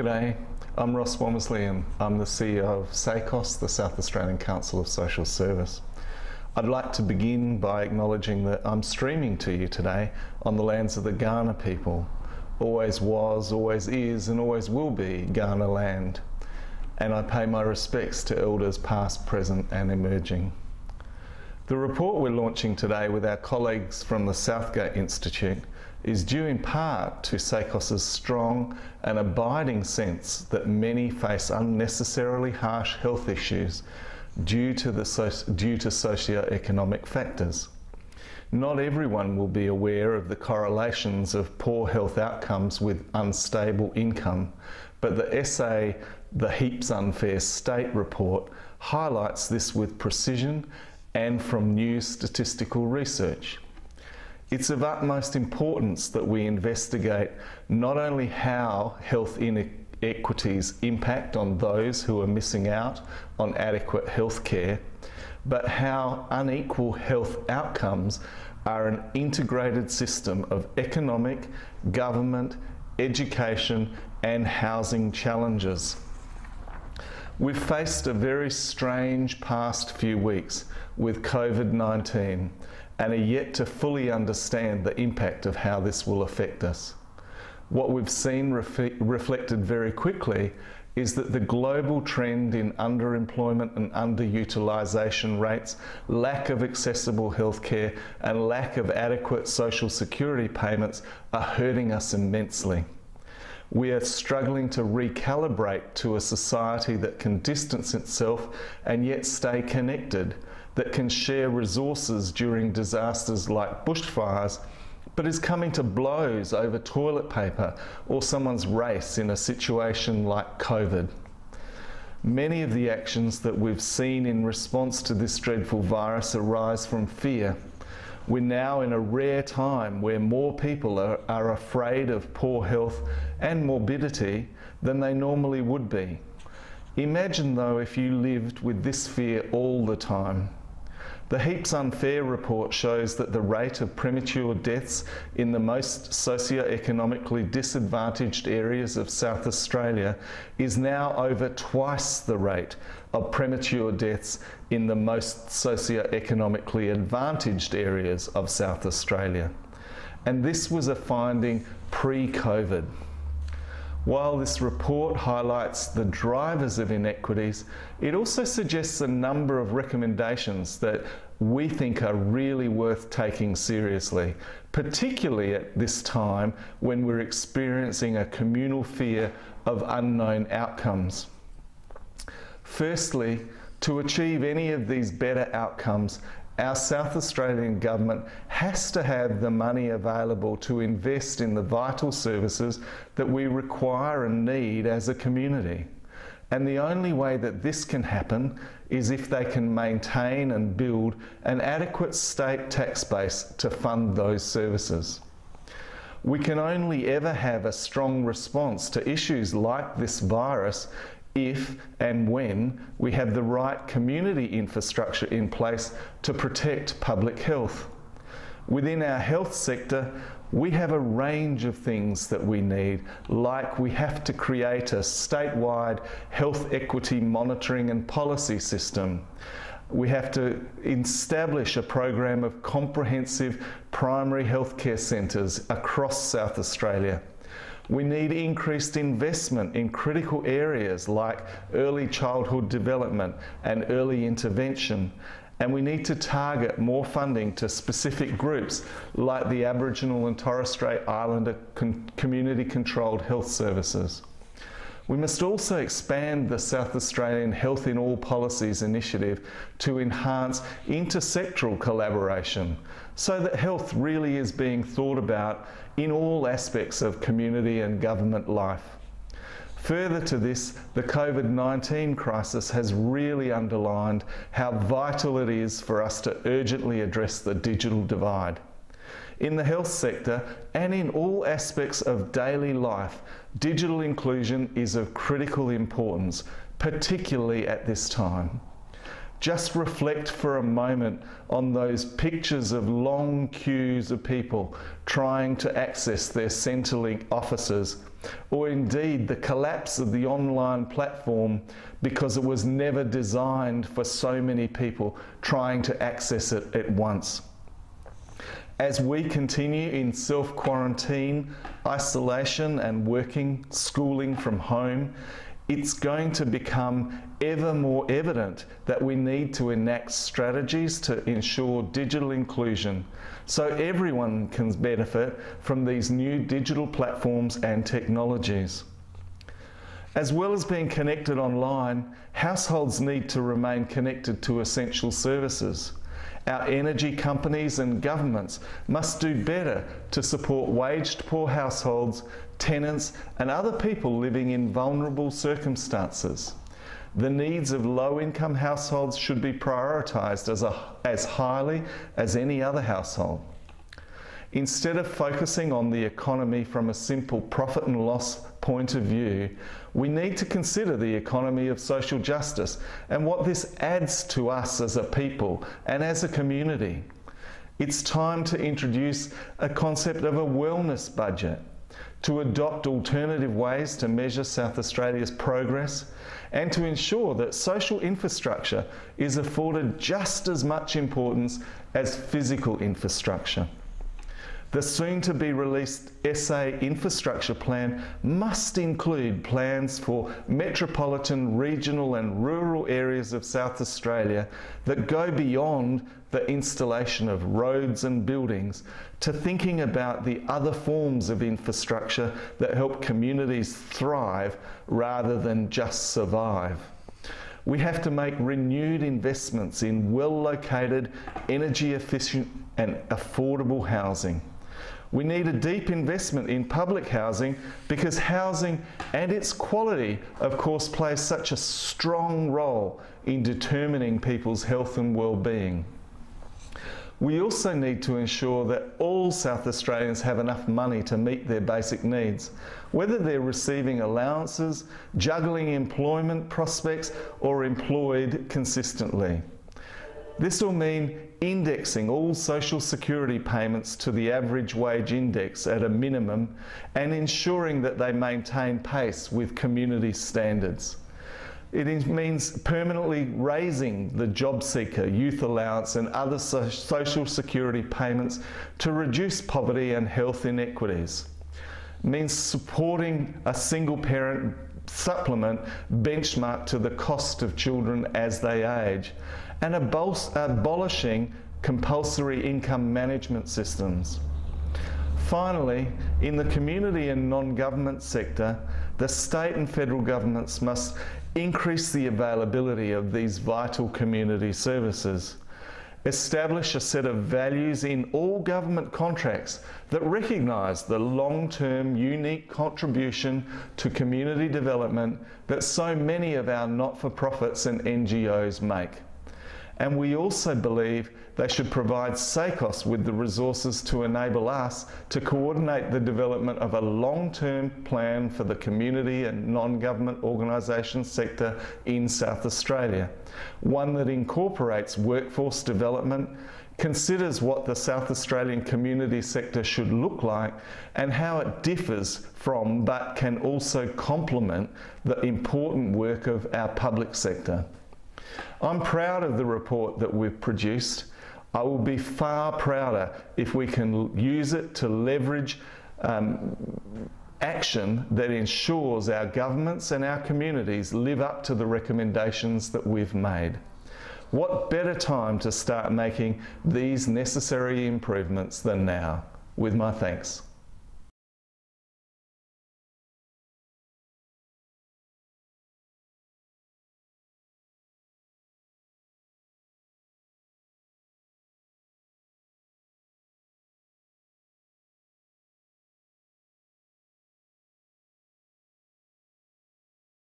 G'day, I'm Ross Womersley and I'm the CEO of SACOSS, the South Australian Council of Social Service. I'd like to begin by acknowledging that I'm streaming to you today on the lands of the Kaurna people. Always was, always is and always will be Kaurna land. And I pay my respects to elders past, present and emerging. The report we're launching today with our colleagues from the Southgate Institute is due in part to SACOSS's strong and abiding sense that many face unnecessarily harsh health issues due to, the, due to socio-economic factors. Not everyone will be aware of the correlations of poor health outcomes with unstable income, but the SA, The Heaps Unfair State report, highlights this with precision and from new statistical research. It's of utmost importance that we investigate not only how health inequities impact on those who are missing out on adequate health care, but how unequal health outcomes are an integrated system of economic, government, education and housing challenges. We've faced a very strange past few weeks with COVID-19 and are yet to fully understand the impact of how this will affect us. What we've seen ref reflected very quickly is that the global trend in underemployment and underutilisation rates, lack of accessible healthcare and lack of adequate social security payments are hurting us immensely. We are struggling to recalibrate to a society that can distance itself and yet stay connected that can share resources during disasters like bushfires, but is coming to blows over toilet paper or someone's race in a situation like COVID. Many of the actions that we've seen in response to this dreadful virus arise from fear. We're now in a rare time where more people are, are afraid of poor health and morbidity than they normally would be. Imagine though if you lived with this fear all the time. The Heaps Unfair report shows that the rate of premature deaths in the most socio-economically disadvantaged areas of South Australia is now over twice the rate of premature deaths in the most socio-economically advantaged areas of South Australia. And this was a finding pre-COVID. While this report highlights the drivers of inequities, it also suggests a number of recommendations that we think are really worth taking seriously, particularly at this time when we're experiencing a communal fear of unknown outcomes. Firstly, to achieve any of these better outcomes, our South Australian government has to have the money available to invest in the vital services that we require and need as a community. And the only way that this can happen is if they can maintain and build an adequate state tax base to fund those services. We can only ever have a strong response to issues like this virus if and when we have the right community infrastructure in place to protect public health. Within our health sector, we have a range of things that we need, like we have to create a statewide health equity monitoring and policy system. We have to establish a program of comprehensive primary healthcare centres across South Australia. We need increased investment in critical areas like early childhood development and early intervention. And we need to target more funding to specific groups like the Aboriginal and Torres Strait Islander community controlled health services. We must also expand the South Australian Health in All Policies initiative to enhance intersectoral collaboration so that health really is being thought about in all aspects of community and government life. Further to this, the COVID-19 crisis has really underlined how vital it is for us to urgently address the digital divide. In the health sector and in all aspects of daily life, digital inclusion is of critical importance, particularly at this time. just reflect for a moment on those pictures of long queues of people trying to access their Centrelink offices, or indeed the collapse of the online platform because it was never designed for so many people trying to access it at once. As we continue in self quarantine, isolation, and working, schooling from home, it's going to become ever more evident that we need to enact strategies to ensure digital inclusion so everyone can benefit from these new digital platforms and technologies. As well as being connected online, households need to remain connected to essential services. Our energy companies and governments must do better to support waged poor households, tenants, and other people living in vulnerable circumstances. The needs of low income households should be prioritised as, as highly as any other household. Instead of focusing on the economy from a simple profit and loss point of view, we need to consider the economy of social justice and what this adds to us as a people and as a community. It's time to introduce a concept of a wellness budget, to adopt alternative ways to measure South Australia's progress, and to ensure that social infrastructure is afforded just as much importance as physical infrastructure. The soon to be released SA infrastructure plan must include plans for metropolitan, regional, and rural areas of South Australia that go beyond the installation of roads and buildings to thinking about the other forms of infrastructure that help communities thrive rather than just survive. We have to make renewed investments in well located, energy efficient, and affordable housing. We need a deep investment in public housing because housing and its quality, of course, plays such a strong role in determining people's health and well-being. We also need to ensure that all South Australians have enough money to meet their basic needs, whether they're receiving allowances, juggling employment prospects, or employed consistently. This will mean indexing all social security payments to the average wage index at a minimum and ensuring that they maintain pace with community standards. It means permanently raising the JobSeeker, youth allowance, and other so social security payments to reduce poverty and health inequities. It means supporting a single parent supplement benchmarked to the cost of children as they age and abolishing compulsory income management systems. Finally, in the community and non-government sector, the state and federal governments must increase the availability of these vital community services. Establish a set of values in all government contracts that recognise the long-term unique contribution to community development that so many of our not-for-profits and NGOs make. And we also believe they should provide SACOSS with the resources to enable us to coordinate the development of a long-term plan for the community and non-government organisation sector in South Australia. One that incorporates workforce development, considers what the South Australian community sector should look like and how it differs from but can also complement the important work of our public sector. I'm proud of the report that we've produced. I will be far prouder if we can use it to leverage um, action that ensures our governments and our communities live up to the recommendations that we've made. What better time to start making these necessary improvements than now? With my thanks.